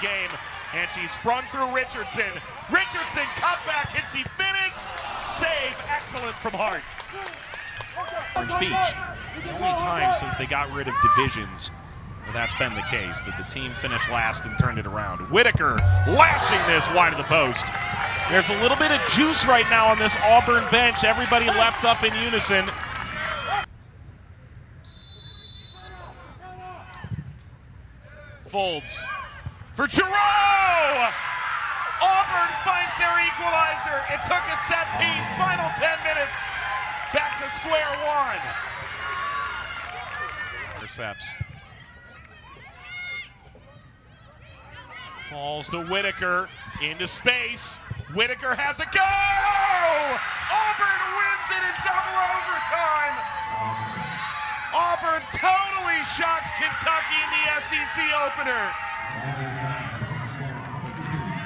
game. And she sprung through Richardson. Richardson cut back. Can she finish? Save. Excellent from Hart. Orange Beach. The only time since they got rid of divisions where that's been the case, that the team finished last and turned it around. Whitaker lashing this wide of the post. There's a little bit of juice right now on this Auburn bench. Everybody left up in unison. Folds for Giroux! Auburn finds their equalizer. It took a set piece. Final 10 minutes. Back to square one. Intercepts. Falls to Whitaker into space. Whitaker has a go! Auburn wins it in double overtime. Auburn totally shocks Kentucky in the SEC opener.